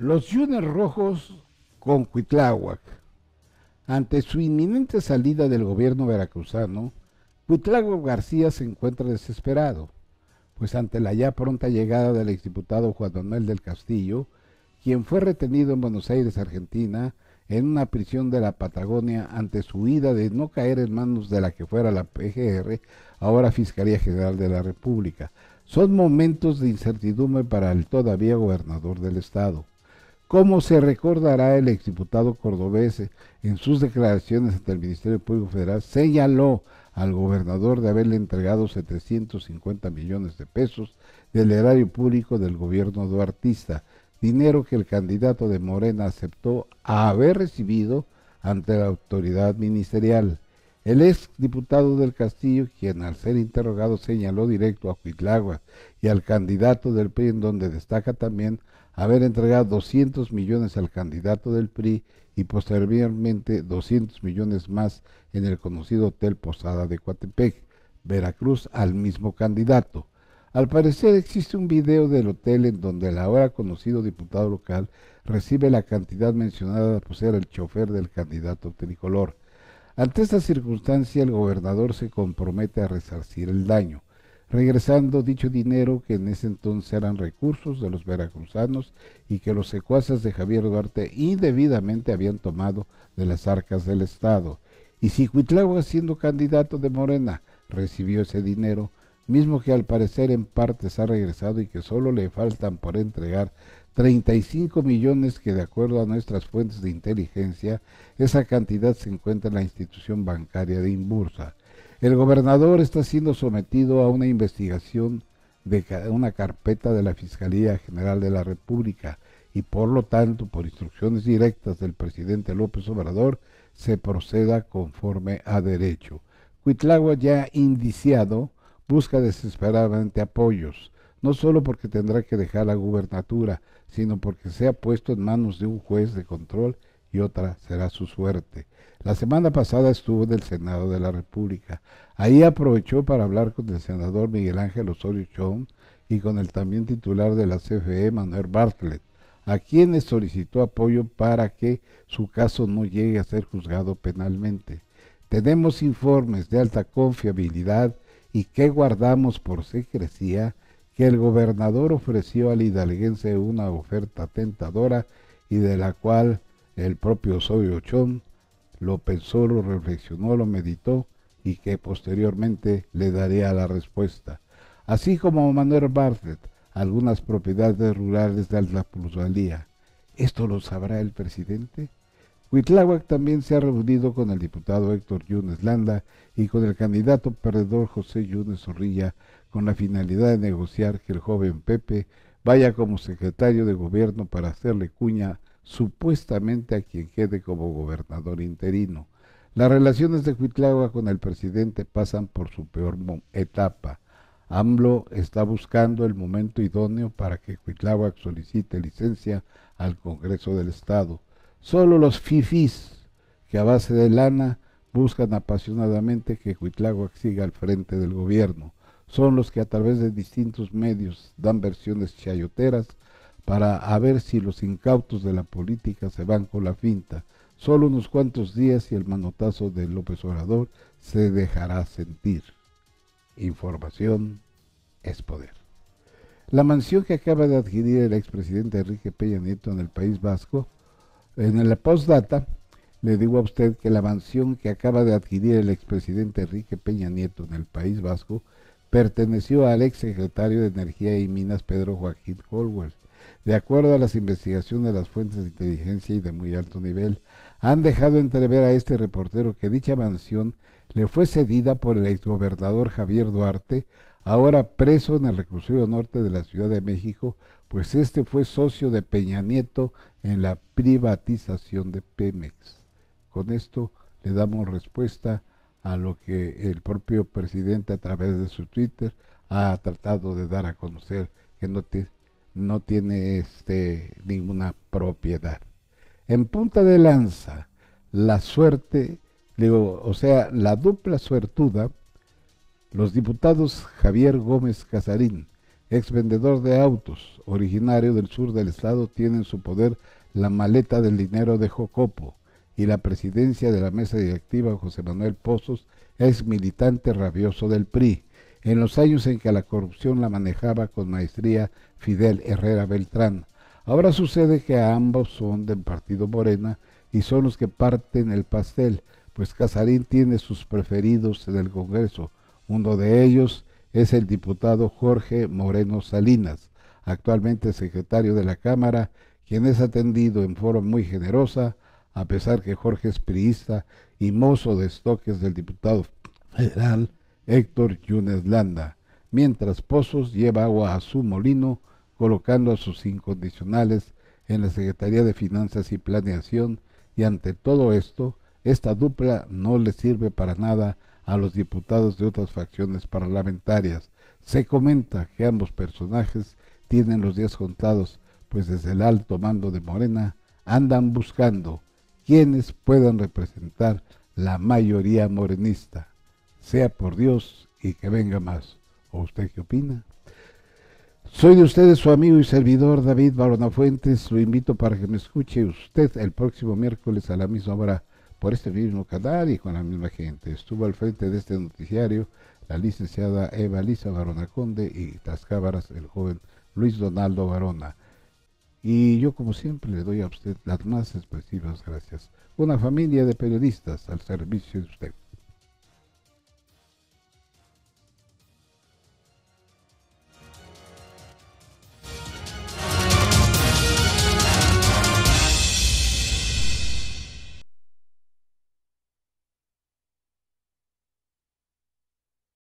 Los Yunes Rojos con Cuitláhuac. Ante su inminente salida del gobierno veracruzano, Cuitláhuac García se encuentra desesperado, pues ante la ya pronta llegada del exdiputado Juan Manuel del Castillo, quien fue retenido en Buenos Aires, Argentina, en una prisión de la Patagonia ante su huida de no caer en manos de la que fuera la PGR, ahora Fiscalía General de la República. Son momentos de incertidumbre para el todavía gobernador del Estado. ¿Cómo se recordará el exdiputado cordobés en sus declaraciones ante el Ministerio Público Federal? Señaló al gobernador de haberle entregado 750 millones de pesos del erario público del gobierno duartista, dinero que el candidato de Morena aceptó haber recibido ante la autoridad ministerial. El ex diputado del Castillo, quien al ser interrogado señaló directo a Huitláhuac y al candidato del PRI, en donde destaca también haber entregado 200 millones al candidato del PRI y posteriormente 200 millones más en el conocido Hotel Posada de Coatepec, Veracruz, al mismo candidato. Al parecer existe un video del hotel en donde el ahora conocido diputado local recibe la cantidad mencionada por ser el chofer del candidato tricolor. Ante esta circunstancia, el gobernador se compromete a resarcir el daño, regresando dicho dinero que en ese entonces eran recursos de los veracruzanos y que los secuaces de Javier Duarte indebidamente habían tomado de las arcas del Estado. Y si Cuitlagua, siendo candidato de Morena, recibió ese dinero, mismo que al parecer en parte se ha regresado y que solo le faltan por entregar 35 millones que de acuerdo a nuestras fuentes de inteligencia, esa cantidad se encuentra en la institución bancaria de Imbursa. El gobernador está siendo sometido a una investigación de una carpeta de la Fiscalía General de la República y por lo tanto, por instrucciones directas del presidente López Obrador, se proceda conforme a derecho. Cuitlagua ya indiciado busca desesperadamente apoyos, no solo porque tendrá que dejar la gubernatura, sino porque se ha puesto en manos de un juez de control y otra será su suerte. La semana pasada estuvo en el Senado de la República. Ahí aprovechó para hablar con el senador Miguel Ángel Osorio Chong y con el también titular de la CFE, Manuel Bartlett, a quienes solicitó apoyo para que su caso no llegue a ser juzgado penalmente. Tenemos informes de alta confiabilidad y que guardamos por secrecía que el gobernador ofreció al hidalguense una oferta tentadora y de la cual el propio Osorio Chón lo pensó, lo reflexionó, lo meditó y que posteriormente le daría la respuesta. Así como Manuel Bartlett, algunas propiedades rurales de alta plusvalía. ¿Esto lo sabrá el presidente? Huitláhuac también se ha reunido con el diputado Héctor Yunes Landa y con el candidato perdedor José Yunes Zorrilla con la finalidad de negociar que el joven Pepe vaya como secretario de gobierno para hacerle cuña supuestamente a quien quede como gobernador interino. Las relaciones de Huitláhuac con el presidente pasan por su peor etapa. AMLO está buscando el momento idóneo para que Huitláhuac solicite licencia al Congreso del Estado Solo los fifís que a base de lana buscan apasionadamente que Huitláhuac siga al frente del gobierno. Son los que a través de distintos medios dan versiones chayoteras para ver si los incautos de la política se van con la finta. Solo unos cuantos días y el manotazo de López Obrador se dejará sentir. Información es poder. La mansión que acaba de adquirir el expresidente Enrique Peña Nieto en el País Vasco en la postdata, le digo a usted que la mansión que acaba de adquirir el expresidente Enrique Peña Nieto en el País Vasco perteneció al exsecretario de Energía y Minas Pedro Joaquín Colwell. De acuerdo a las investigaciones de las fuentes de inteligencia y de muy alto nivel, han dejado entrever a este reportero que dicha mansión le fue cedida por el exgobernador Javier Duarte, ahora preso en el reclusorio norte de la Ciudad de México, pues este fue socio de Peña Nieto en la privatización de Pemex. Con esto le damos respuesta a lo que el propio presidente a través de su Twitter ha tratado de dar a conocer que no, tiene este, ninguna propiedad. En punta de lanza, la suerte, digo, o sea, la dupla suertuda, los diputados Javier Gómez Casarín, ex vendedor de autos, originario del sur del estado, tiene en su poder la maleta del dinero de Jocopo y la presidencia de la mesa directiva José Manuel Pozos es militante rabioso del PRI, en los años en que la corrupción la manejaba con maestría Fidel Herrera Beltrán. Ahora sucede que ambos son del partido Morena y son los que parten el pastel, pues Casarín tiene sus preferidos en el Congreso. Uno de ellos es el diputado Jorge Moreno Salinas, actualmente secretario de la Cámara, quien es atendido en forma muy generosa, a pesar que Jorge es priista y mozo de estoques del diputado federal Héctor Yunes Landa, mientras Pozos lleva agua a su molino, colocando a sus incondicionales en la Secretaría de Finanzas y Planeación, y ante todo esto, esta dupla no le sirve para nada a los diputados de otras facciones parlamentarias. Se comenta que ambos personajes tienen los días contados, pues desde el alto mando de Morena andan buscando quienes puedan representar la mayoría morenista. Sea por Dios y que venga más. ¿O usted qué opina? Soy de ustedes su amigo y servidor David Barona Fuentes. Lo invito para que me escuche usted el próximo miércoles a la misma hora por este mismo canal y con la misma gente. Estuvo al frente de este noticiario la licenciada Eva Lisa Barona Conde y las cámaras el joven Luis Donaldo Barona. Y yo como siempre le doy a usted las más expresivas gracias. Una familia de periodistas al servicio de usted.